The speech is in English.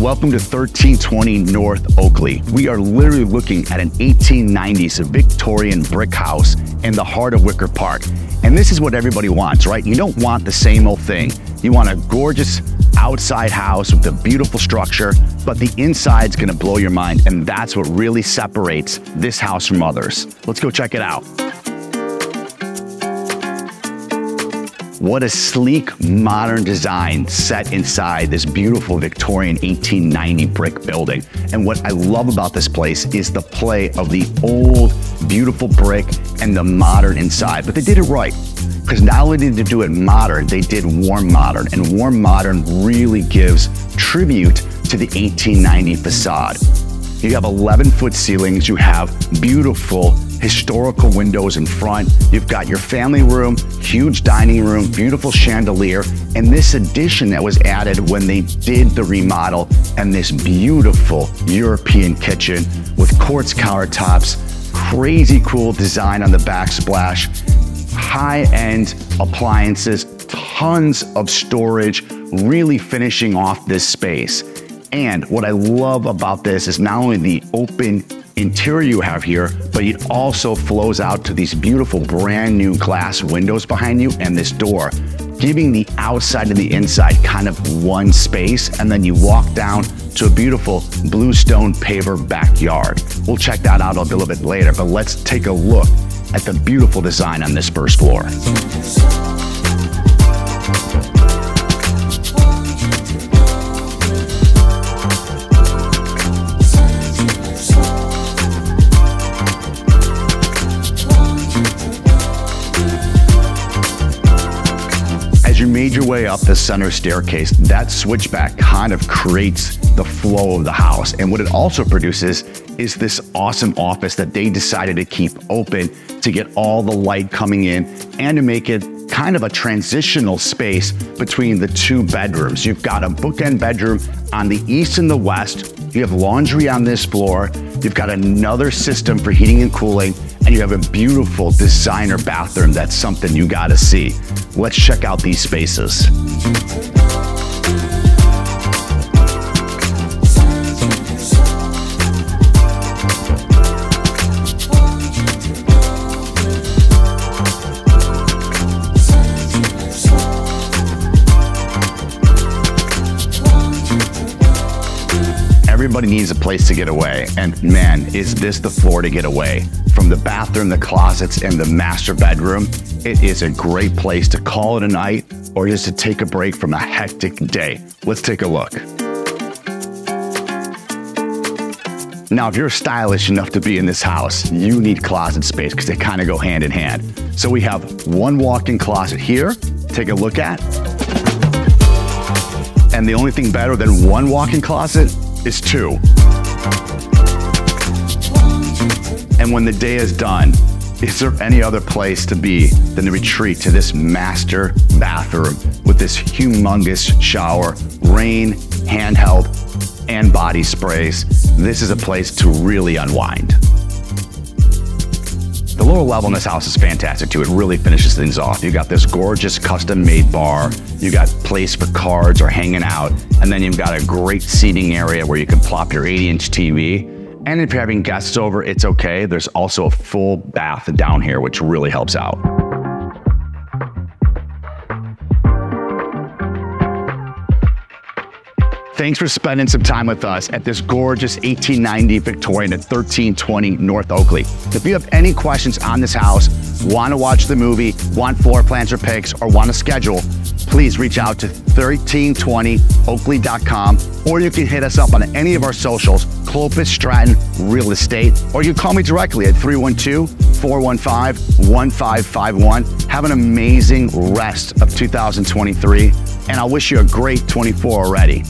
welcome to 1320 North Oakley. We are literally looking at an 1890s Victorian brick house in the heart of Wicker Park. And this is what everybody wants, right? You don't want the same old thing. You want a gorgeous outside house with a beautiful structure, but the inside's gonna blow your mind. And that's what really separates this house from others. Let's go check it out. What a sleek, modern design set inside this beautiful Victorian 1890 brick building. And what I love about this place is the play of the old, beautiful brick and the modern inside. But they did it right. Because not only did they do it modern, they did warm modern. And warm modern really gives tribute to the 1890 facade. You have 11 foot ceilings, you have beautiful historical windows in front. You've got your family room, huge dining room, beautiful chandelier, and this addition that was added when they did the remodel and this beautiful European kitchen with quartz countertops, crazy cool design on the backsplash, high-end appliances, tons of storage, really finishing off this space. And what I love about this is not only the open interior you have here, but it also flows out to these beautiful brand new glass windows behind you and this door, giving the outside and the inside kind of one space. And then you walk down to a beautiful bluestone paver backyard. We'll check that out a little bit later, but let's take a look at the beautiful design on this first floor. Made your way up the center staircase, that switchback kind of creates the flow of the house. And what it also produces is this awesome office that they decided to keep open to get all the light coming in and to make it kind of a transitional space between the two bedrooms. You've got a bookend bedroom on the east and the west. You have laundry on this floor. You've got another system for heating and cooling and you have a beautiful designer bathroom. That's something you gotta see. Let's check out these spaces. Everybody needs a place to get away. And man, is this the floor to get away? From the bathroom, the closets, and the master bedroom, it is a great place to call it a night or just to take a break from a hectic day. Let's take a look. Now, if you're stylish enough to be in this house, you need closet space because they kind of go hand in hand. So we have one walk-in closet here, take a look at. And the only thing better than one walk-in closet is two. And when the day is done, is there any other place to be than to retreat to this master bathroom with this humongous shower, rain, handheld, and body sprays? This is a place to really unwind. Lower level in this house is fantastic too. It really finishes things off. You got this gorgeous custom made bar. You got place for cards or hanging out. And then you've got a great seating area where you can plop your 80 inch TV. And if you're having guests over, it's okay. There's also a full bath down here, which really helps out. Thanks for spending some time with us at this gorgeous 1890 Victorian at 1320 North Oakley. If you have any questions on this house, want to watch the movie, want floor plans or pics, or want to schedule, please reach out to 1320oakley.com or you can hit us up on any of our socials, Klopas Stratton Real Estate, or you can call me directly at 312 415 1551. Have an amazing rest of 2023, and I'll wish you a great 24 already.